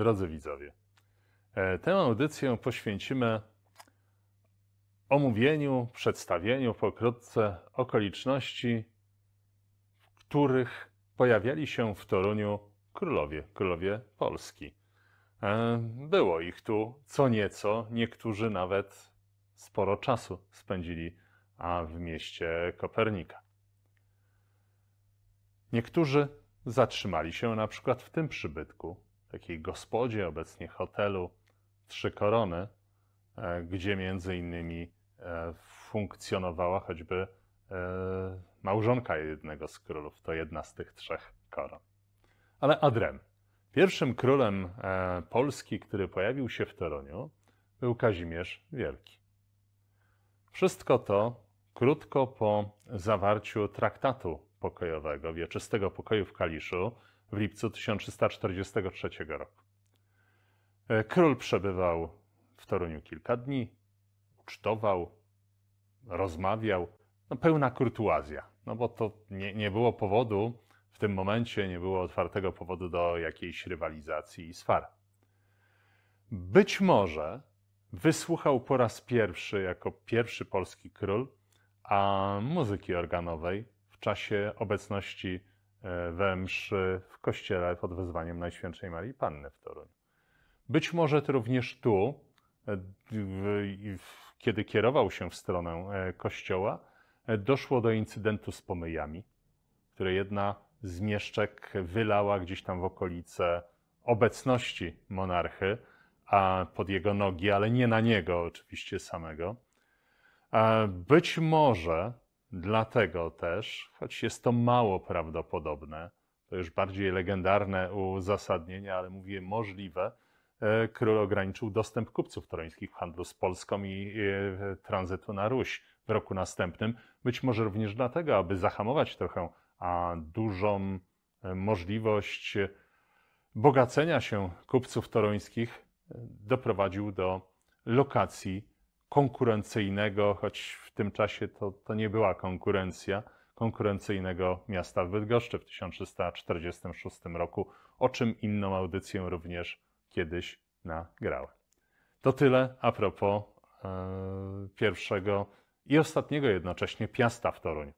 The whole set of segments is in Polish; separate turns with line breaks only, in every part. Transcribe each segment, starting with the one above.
Drodzy widzowie, e, tę audycję poświęcimy omówieniu, przedstawieniu pokrótce okoliczności, w których pojawiali się w Toruniu królowie, królowie Polski. E, było ich tu co nieco, niektórzy nawet sporo czasu spędzili w mieście Kopernika. Niektórzy zatrzymali się na przykład w tym przybytku, takiej gospodzie, obecnie hotelu Trzy Korony, e, gdzie między innymi e, funkcjonowała choćby e, małżonka jednego z królów. To jedna z tych trzech koron. Ale Adrem. Pierwszym królem Polski, który pojawił się w Toruniu, był Kazimierz Wielki. Wszystko to krótko po zawarciu traktatu pokojowego, wieczystego pokoju w Kaliszu, w lipcu 1343 roku. E, król przebywał w Toruniu kilka dni, ucztował, rozmawiał, no pełna kurtuazja, no bo to nie, nie było powodu, w tym momencie nie było otwartego powodu do jakiejś rywalizacji i swar. Być może wysłuchał po raz pierwszy, jako pierwszy polski król, a muzyki organowej w czasie obecności we mszy w kościele pod wezwaniem Najświętszej Marii Panny w Toruniu. Być może to również tu, e, kiedy kierował się w stronę e, kościoła, doszło do incydentu z pomyjami, które jedna z mieszczek wylała gdzieś tam w okolice obecności monarchy, a pod jego nogi, ale nie na niego oczywiście samego. Być może Dlatego też, choć jest to mało prawdopodobne, to już bardziej legendarne uzasadnienie, ale mówię możliwe, e, król ograniczył dostęp kupców toruńskich w handlu z Polską i e, tranzytu na Ruś w roku następnym. Być może również dlatego, aby zahamować trochę a dużą e, możliwość bogacenia się kupców toruńskich, doprowadził do lokacji konkurencyjnego, choć w tym czasie to, to nie była konkurencja, konkurencyjnego miasta w Bydgoszczy w 1346 roku, o czym inną audycję również kiedyś nagrałem. To tyle a propos e, pierwszego i ostatniego jednocześnie Piasta w Toruniu.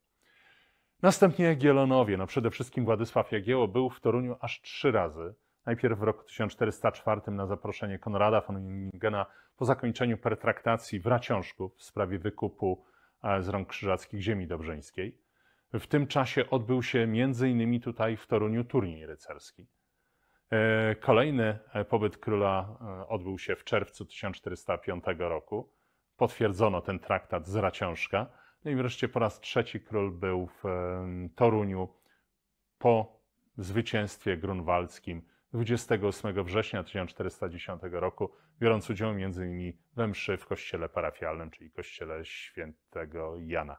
Następnie Jagiellonowie. No przede wszystkim Władysław Jagiełło był w Toruniu aż trzy razy. Najpierw w roku 1404 na zaproszenie Konrada von Ingena po zakończeniu pertraktacji w Raciążku w sprawie wykupu e, z rąk krzyżackich ziemi dobrzeńskiej. W tym czasie odbył się m.in. tutaj w Toruniu turniej rycerski. E, kolejny e, pobyt króla odbył się w czerwcu 1405 roku. Potwierdzono ten traktat z Raciążka. No i wreszcie po raz trzeci król był w Toruniu po zwycięstwie grunwaldzkim 28 września 1410 roku, biorąc udział m.in. we mszy w kościele parafialnym, czyli kościele świętego Jana.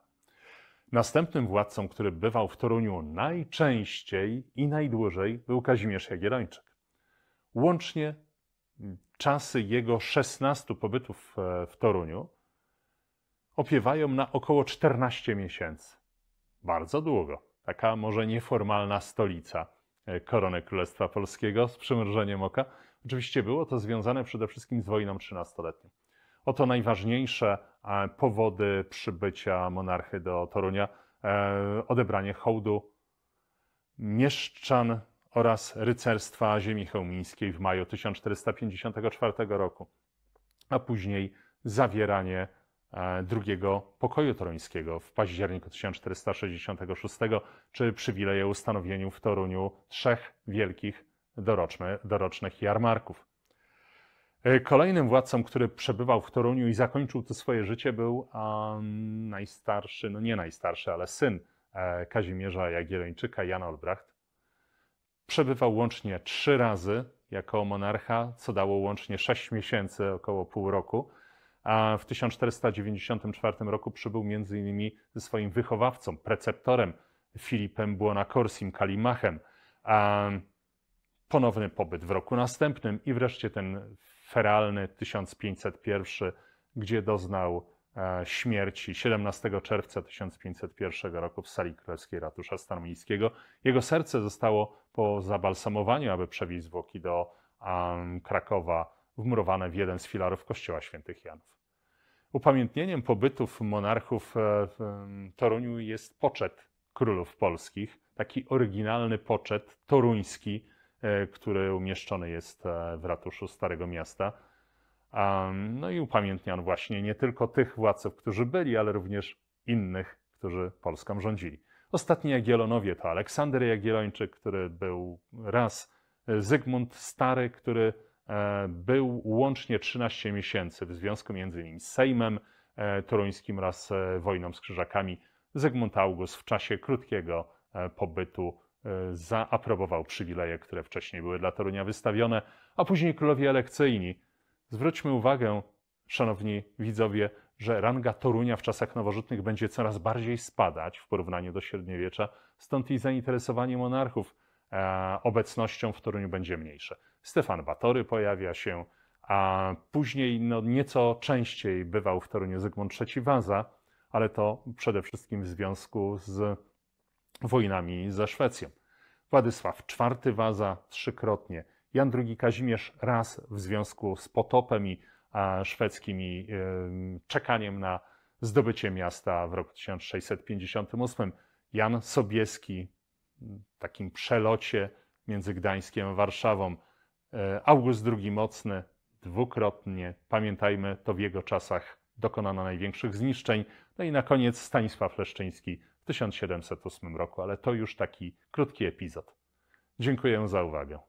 Następnym władcą, który bywał w Toruniu najczęściej i najdłużej, był Kazimierz Jagiellończyk. Łącznie czasy jego 16 pobytów w Toruniu opiewają na około 14 miesięcy. Bardzo długo. Taka może nieformalna stolica E, koronę Królestwa Polskiego z przymrużeniem oka. Oczywiście było to związane przede wszystkim z wojną trzynastoletnią. Oto najważniejsze e, powody przybycia monarchy do Torunia. E, odebranie hołdu mieszczan oraz rycerstwa ziemi chełmińskiej w maju 1454 roku, a później zawieranie E, drugiego pokoju toruńskiego w październiku 1466, czy przywileje ustanowieniu w Toruniu trzech wielkich dorocznych jarmarków. E, kolejnym władcą, który przebywał w Toruniu i zakończył to swoje życie, był najstarszy, no nie najstarszy, ale syn e, Kazimierza Jagiellończyka, Jan Olbracht. Przebywał łącznie trzy razy jako monarcha, co dało łącznie sześć miesięcy, około pół roku a w 1494 roku przybył m.in. ze swoim wychowawcą, preceptorem Filipem Buonacorsim Kalimachem. Ponowny pobyt w roku następnym i wreszcie ten feralny 1501, gdzie doznał e, śmierci 17 czerwca 1501 roku w sali królewskiej ratusza stanu miejskiego. Jego serce zostało po zabalsamowaniu, aby przewieźć zwłoki do Krakowa, wmurowane w jeden z filarów kościoła świętych Janów. Upamiętnieniem pobytów monarchów e, w Toruniu jest poczet królów polskich, taki oryginalny poczet toruński, e, który umieszczony jest e, w ratuszu Starego Miasta. No i upamiętniano właśnie nie tylko tych władców, którzy byli, ale również innych, którzy Polską rządzili. Ostatni Jagiellonowie to Aleksander Jagiellończyk, który był raz Zygmunt Stary, który był łącznie 13 miesięcy w związku między nim z Sejmem e, Toruńskim oraz e, wojną z Krzyżakami. Zygmunt August w czasie krótkiego pobytu zaaprobował przywileje, które wcześniej były dla Torunia wystawione, a później królowie elekcyjni. Zwróćmy uwagę, szanowni widzowie, że ranga Torunia w czasach nowożytnych będzie coraz bardziej spadać w porównaniu do średniowiecza, stąd i zainteresowanie monarchów obecnością w Toruniu będzie mniejsze. Stefan Batory pojawia się, a później no, nieco częściej bywał w Toruniu Zygmunt III Waza, ale to przede wszystkim w związku z wojnami ze Szwecją. Władysław IV Waza trzykrotnie, Jan II Kazimierz raz w związku z potopem i szwedzkim i czekaniem na zdobycie miasta w roku 1658. Jan Sobieski, w takim przelocie między Gdańskiem a Warszawą, August II Mocny dwukrotnie, pamiętajmy, to w jego czasach dokonano największych zniszczeń. No i na koniec Stanisław Leszczyński w 1708 roku, ale to już taki krótki epizod. Dziękuję za uwagę.